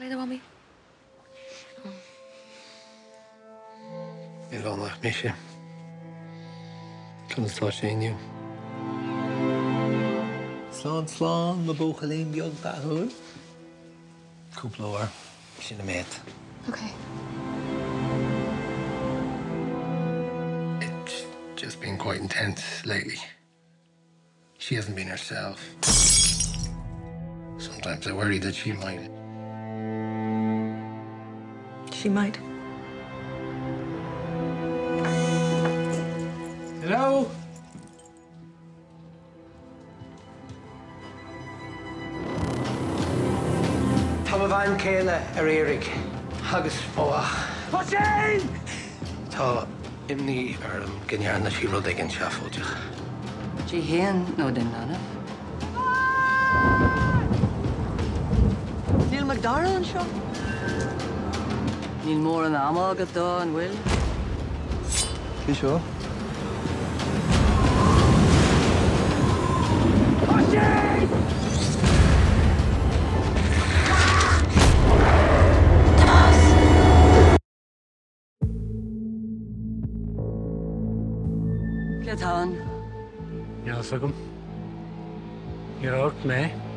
Glad mami. Ní an nach mé sé. Chutá sé inniu. Slán slán na bócha léon beag dathúil? Cúplair sin na méid. Okay. It's just been quite intense lately. She hasn't been herself. Sometimes I worry that she might. She might. Hello? Tá a bhain céile ar éig agus óach. Tá Tá imní ar an gnearna sí rud ag an seafóideach. Dí héan nó den nana? Neil McDarrell an seo? Níl mór an am agad dá an bhfuil? Ci seo? Cetáin Ja, sagm. You're out, me.